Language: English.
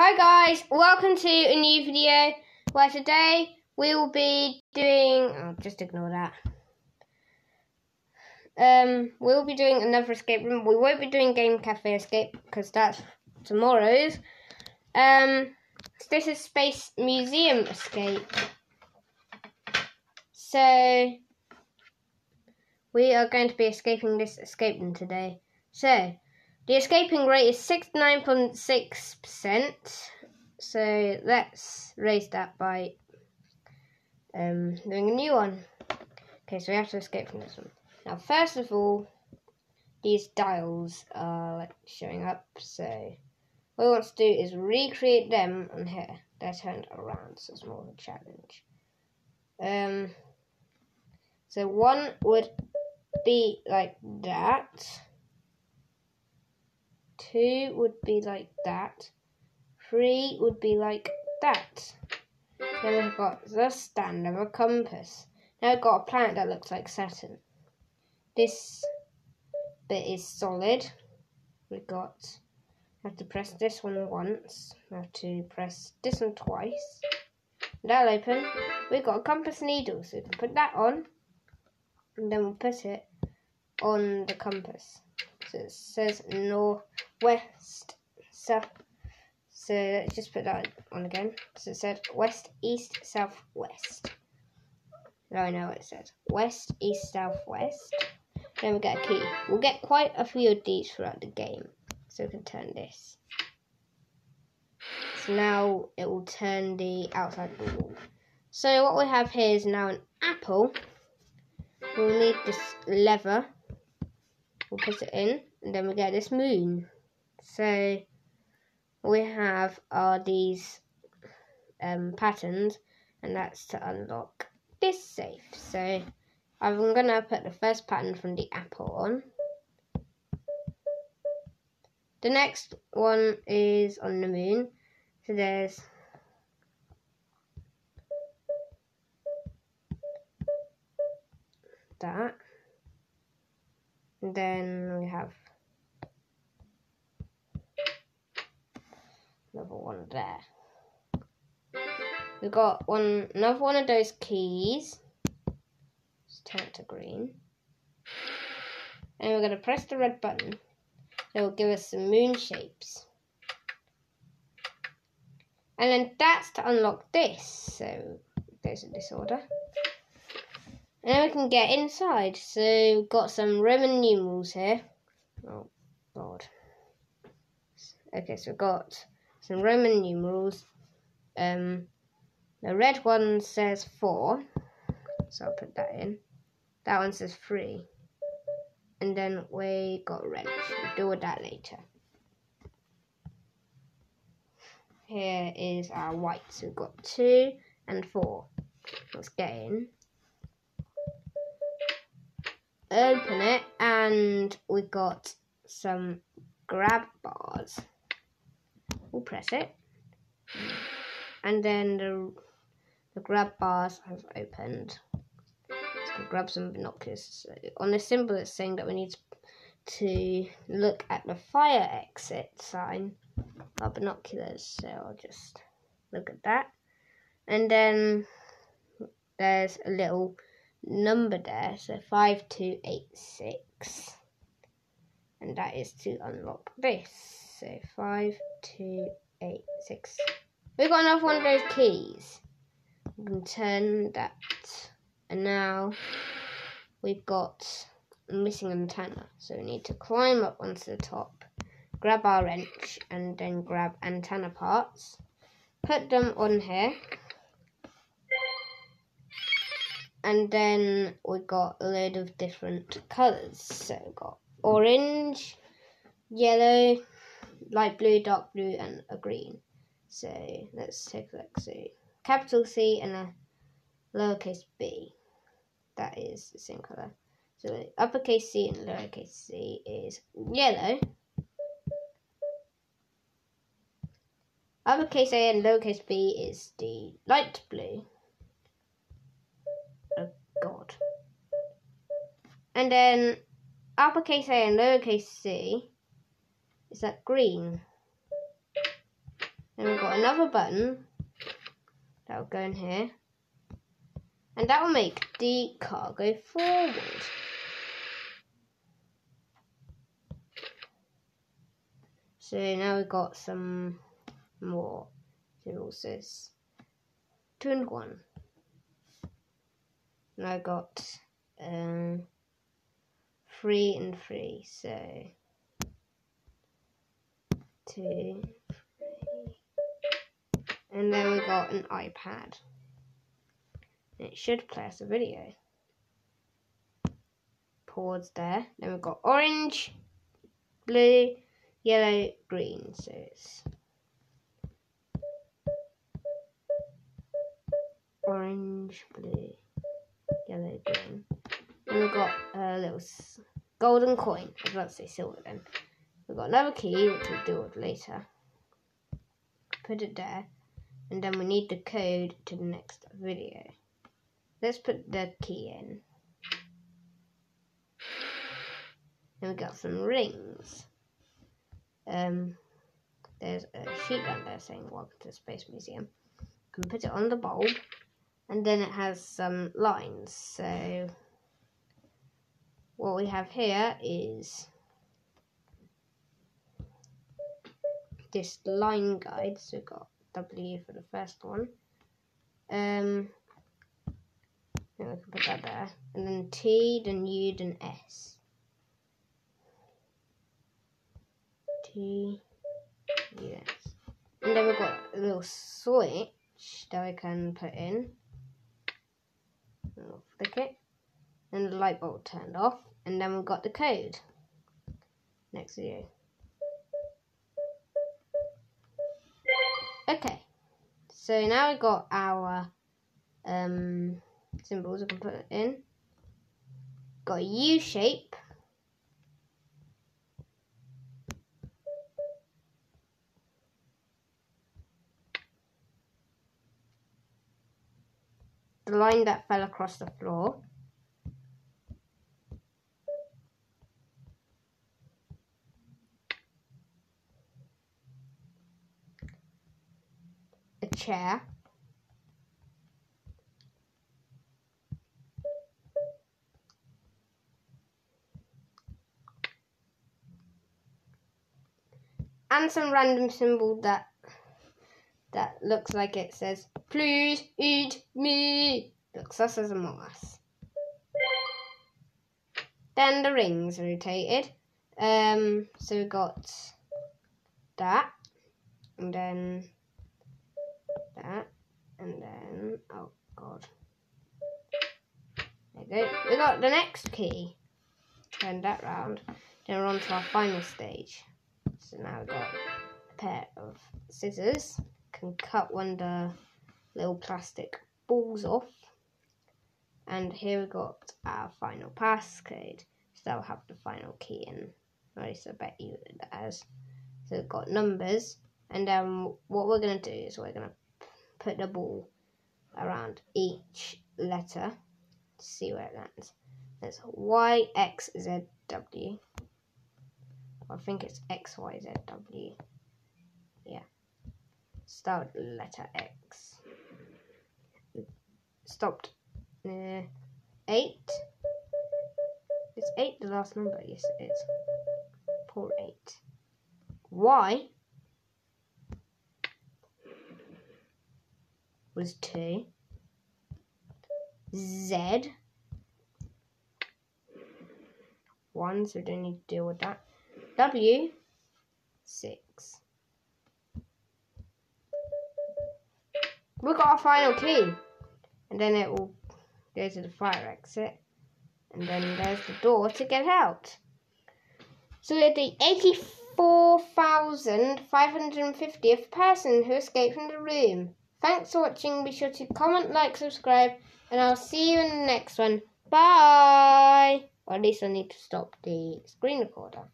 Hi guys, welcome to a new video where today we will be doing, oh, just ignore that. Um, we'll be doing another escape room. We won't be doing Game Cafe Escape because that's tomorrow's. Um, this is Space Museum Escape. So, we are going to be escaping this escape room today. So, the escaping rate is 69.6%. So let's raise that by um, doing a new one. Okay, so we have to escape from this one. Now, first of all, these dials are showing up. So what we want to do is recreate them on here. They're turned around, so it's more of a challenge. Um, so one would be like that two would be like that, three would be like that. Then we've got the stand of a compass. Now we've got a planet that looks like Saturn. This bit is solid. We've got have to press this one once. Have to press this one twice. That'll open. We've got a compass needle, so we can put that on, and then we'll put it on the compass. So it says north west, south. So let's just put that on again. So it said west, east, south, west. Now I know what it says. West, east, south, west. Then we get a key. We'll get quite a few of these throughout the game. So we can turn this. So now it will turn the outside wall. So what we have here is now an apple. We'll need this lever. We'll put it in. And then we get this moon. So we have are these um, patterns, and that's to unlock this safe. So I'm gonna put the first pattern from the apple on. The next one is on the moon. So there's that. Then we have another one there. We've got one another one of those keys. Just turn it to green. And we're going to press the red button. It will give us some moon shapes. And then that's to unlock this. So there's a disorder. And then we can get inside. So we've got some Roman numerals here. Oh god. Okay, so we've got some Roman numerals. Um, the red one says four, so I'll put that in. That one says three. And then we got wrench. We'll deal with that later. Here is our white. So we've got two and four. Let's get in. Open it and we've got some grab bars. We'll press it. And then the, the grab bars have opened. So grab some binoculars. So on the symbol it's saying that we need to look at the fire exit sign our binoculars. So I'll just look at that. And then there's a little number there so 5286 and that is to unlock this so five two, eight, six. We've got another one of those keys. We can turn that. And now we've got a missing antenna. So we need to climb up onto the top, grab our wrench, and then grab antenna parts. Put them on here. And then we got a load of different colours. So we've got orange, yellow, light blue, dark blue, and a green. So let's take a look. So capital C and a lowercase b. That is the same color. So uppercase C and lowercase c is yellow. Uppercase A and lowercase b is the light blue. Oh god. And then uppercase A and lowercase c is that green? Then we've got another button that will go in here. And that will make the car go forward. So now we've got some more zeros. Two and one. And I got um, three and three, so two, three. And then we got an iPad. It should play us a video. Pause there. Then we've got orange, blue, yellow, green. So it's orange, blue, yellow, green. And we've got a little golden coin. I was about to say silver then. We've got another key, which we'll deal with later. Put it there. And then we need the code to the next video. Let's put the key in. Then we got some rings. Um, there's a sheet down there saying welcome to the Space Museum. You can put it on the bulb and then it has some lines. So what we have here is this line guide. So we've got W for the first one. Um, and we can put that there. And then T, then U, then S. T, U, S. And then we've got a little switch that we can put in. We'll flick it. And the light bulb turned off. And then we've got the code next to you. Okay, so now we've got our um, symbols, we can put in. Got a U shape. The line that fell across the floor. Chair. and some random symbol that that looks like it says, please eat me. Looks us as Among Us. Then the rings rotated. Um, so we got that, and then that, and then, oh god. There we go. We got the next key. Turn that round. Then we're on to our final stage. So now we've got a pair of scissors. Can cut one of the little plastic balls off. And here we've got our final passcode. So that'll have the final key in. At least I bet you it has. So we've got numbers. And then what we're going to do is we're going to put the ball around each letter to see where it lands. There's Y, X, Z, W. I think it's X, Y, Z, W. Yeah. Start with letter X. Stopped. Uh, eight. Is eight the last number? Yes, it is. Poor eight. Y was two. Z one, so we don't need to deal with that. W, 6. We've got our final key. And then it will go to the fire exit. And then there's the door to get out. So we're the 84,550th person who escaped from the room. Thanks for watching. Be sure to comment, like, subscribe, and I'll see you in the next one. Bye! Or at least I need to stop the screen recorder.